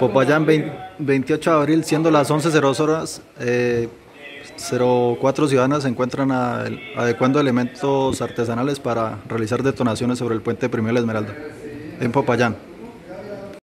Popayán, 28 de abril, siendo las 11.00 horas, eh, 04 ciudadanas se encuentran adecuando elementos artesanales para realizar detonaciones sobre el puente Primero Esmeralda, en Popayán.